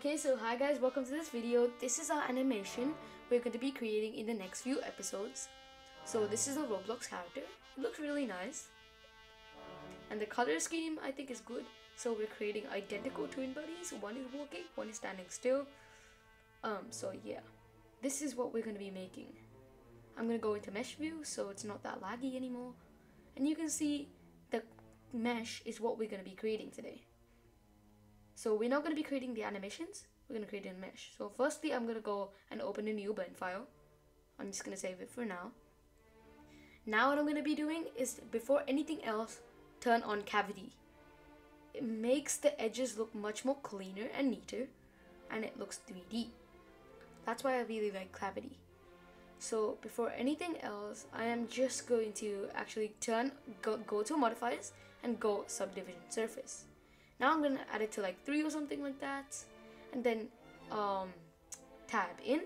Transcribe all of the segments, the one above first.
Okay, so hi guys, welcome to this video. This is our animation we're going to be creating in the next few episodes. So this is a Roblox character. It looks really nice. And the color scheme I think is good. So we're creating identical twin buddies. One is walking, one is standing still. Um, so yeah. This is what we're going to be making. I'm going to go into mesh view so it's not that laggy anymore. And you can see the mesh is what we're going to be creating today. So we're not going to be creating the animations, we're going to create a mesh. So firstly, I'm going to go and open a new blend file. I'm just going to save it for now. Now what I'm going to be doing is, before anything else, turn on cavity. It makes the edges look much more cleaner and neater, and it looks 3D. That's why I really like cavity. So before anything else, I am just going to actually turn, go, go to modifiers and go subdivision surface. Now I'm gonna add it to like three or something like that, and then um, tab in,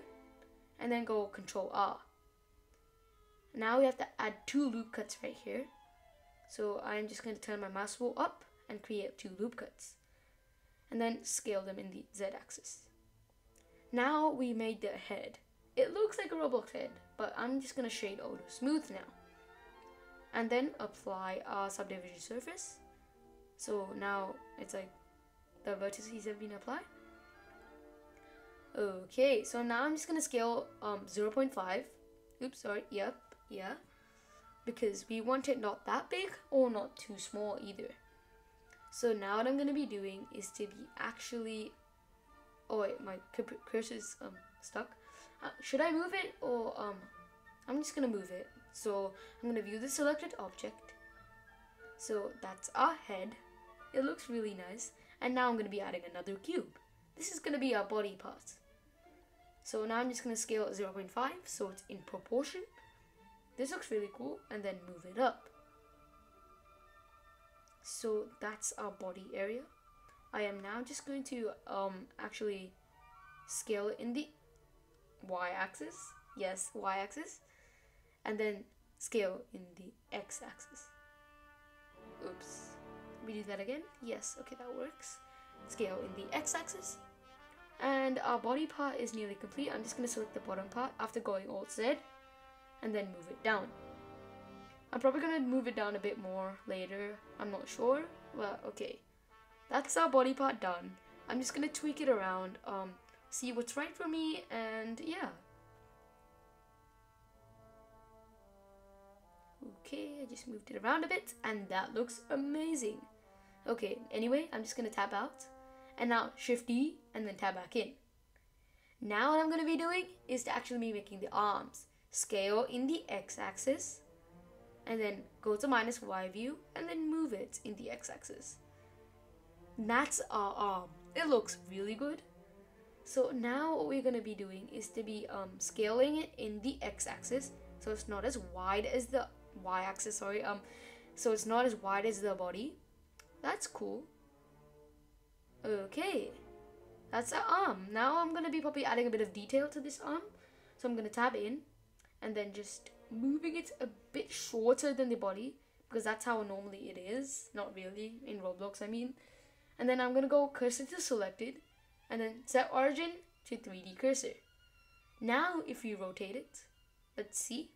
and then go Control R. Now we have to add two loop cuts right here. So I'm just going to turn my mouse wheel up and create two loop cuts. And then scale them in the Z axis. Now we made the head. It looks like a Roblox head, but I'm just going to shade auto smooth now. And then apply our subdivision surface. So now it's like the vertices have been applied. Okay, so now I'm just gonna scale um 0.5. Oops, sorry. Yep, yeah. Because we want it not that big or not too small either. So now what I'm gonna be doing is to be actually. Oh wait, my cursor's um stuck. Uh, should I move it or um? I'm just gonna move it. So I'm gonna view the selected object. So that's our head. It looks really nice. And now I'm going to be adding another cube. This is going to be our body part. So now I'm just going to scale 0.5 so it's in proportion. This looks really cool and then move it up. So that's our body area. I am now just going to um, actually scale it in the y-axis. Yes, y-axis. And then scale in the x-axis. We do that again. Yes, okay, that works. Scale in the x-axis. And our body part is nearly complete. I'm just going to select the bottom part after going Alt-Z and then move it down. I'm probably going to move it down a bit more later. I'm not sure, but okay. That's our body part done. I'm just going to tweak it around, um, see what's right for me, and yeah. Okay, I just moved it around a bit, and that looks amazing. Okay, anyway, I'm just to tab out. And now Shift D and then tab back in. Now what I'm to be doing is to actually be making the arms. Scale in the x-axis. And then go to minus Y view and then move it in the x-axis. That's our arm. It looks really good. So now what we're to be doing is to be um, scaling it in the x-axis. So it's not as wide as the y-axis, sorry. Um, so it's not as wide as the body that's cool. Okay. That's our arm. Now I'm going to be probably adding a bit of detail to this arm. So I'm going to tab in and then just moving it a bit shorter than the body because that's how normally it is. Not really in Roblox, I mean. And then I'm going to go cursor to selected and then set origin to 3D cursor. Now if you rotate it, let's see.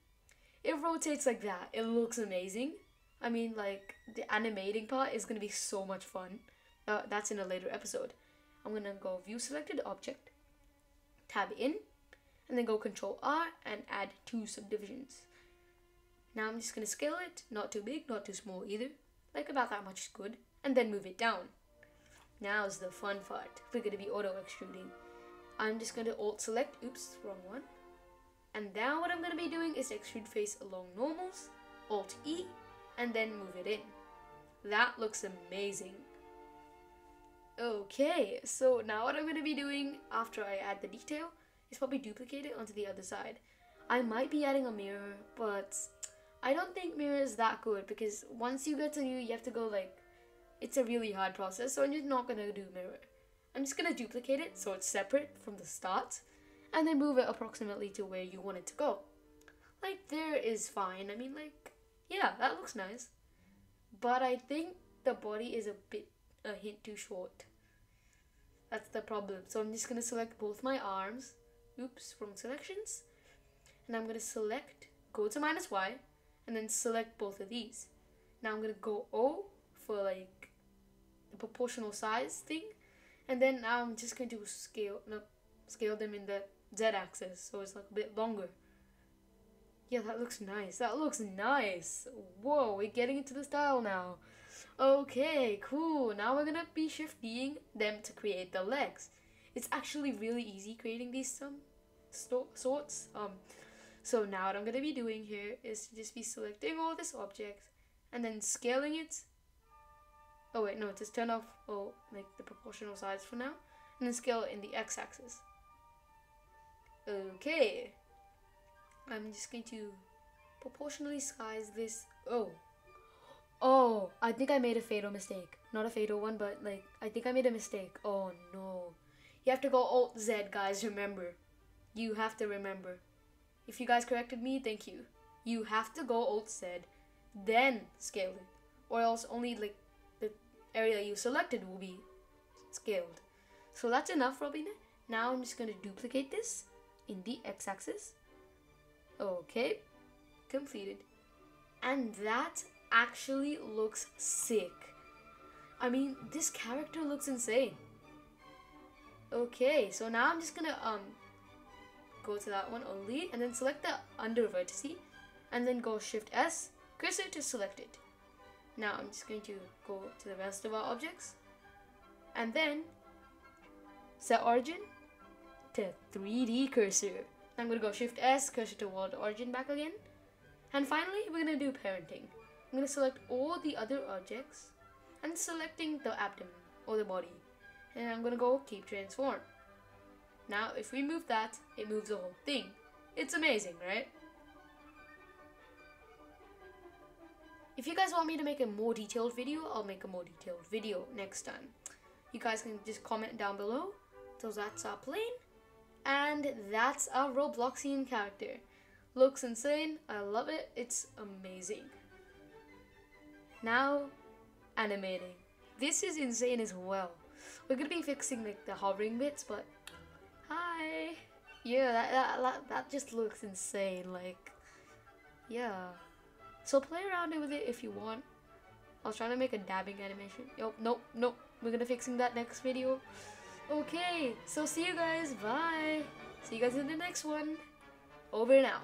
It rotates like that. It looks amazing. I mean, like, the animating part is going to be so much fun. Uh, that's in a later episode. I'm going to go view selected object, tab in, and then go control R and add two subdivisions. Now I'm just going to scale it, not too big, not too small either. Like about that much is good. And then move it down. Now's the fun part. We're going to be auto extruding. I'm just going to alt select, oops, wrong one. And now what I'm going to be doing is extrude face along normals, alt E, and then move it in. That looks amazing. Okay, so now what I'm going to be doing after I add the detail is probably duplicate it onto the other side. I might be adding a mirror, but I don't think mirror is that good because once you get to you, you have to go like, it's a really hard process, so I'm just not going to do mirror. I'm just going to duplicate it so it's separate from the start and then move it approximately to where you want it to go. Like there is fine. I mean like yeah, that looks nice. But I think the body is a bit a hint too short. That's the problem. So I'm just gonna select both my arms. Oops, wrong selections. And I'm gonna select, go to minus Y, and then select both of these. Now I'm gonna go O for like the proportional size thing. And then now I'm just going to scale, no, scale them in the Z axis. So it's like a bit longer. Yeah, that looks nice. That looks nice. Whoa, we're getting into the style now. Okay, cool. Now we're gonna be shifting them to create the legs. It's actually really easy creating these some sorts. Um, so now what I'm gonna be doing here is to just be selecting all this object and then scaling it. Oh wait, no, just turn off oh like the proportional size for now, and then scale it in the x-axis. Okay. I'm just going to proportionally size this. Oh. Oh, I think I made a fatal mistake. Not a fatal one, but like, I think I made a mistake. Oh no. You have to go Alt Z, guys, remember. You have to remember. If you guys corrected me, thank you. You have to go Alt Z, then scale it. Or else only like the area you selected will be scaled. So that's enough, Robina. Now I'm just going to duplicate this in the x-axis Okay, completed. And that actually looks sick. I mean, this character looks insane. Okay, so now I'm just gonna um go to that one only and then select the under vertice and then go shift S, cursor to selected. Now I'm just going to go to the rest of our objects and then set origin to 3D cursor. I'm gonna go Shift S, cursor to world origin back again. And finally, we're gonna do parenting. I'm gonna select all the other objects and selecting the abdomen or the body. And I'm gonna go keep transform. Now, if we move that, it moves the whole thing. It's amazing, right? If you guys want me to make a more detailed video, I'll make a more detailed video next time. You guys can just comment down below. So that's our plane. And that's a Robloxian character. Looks insane. I love it. It's amazing. Now, animating. This is insane as well. We're gonna be fixing like the hovering bits, but hi. Yeah, that, that, that, that just looks insane. Like, yeah. So play around with it if you want. I was trying to make a dabbing animation. Nope, nope, nope. We're gonna fixing that next video. Okay, so see you guys. Bye. See you guys in the next one. Over now.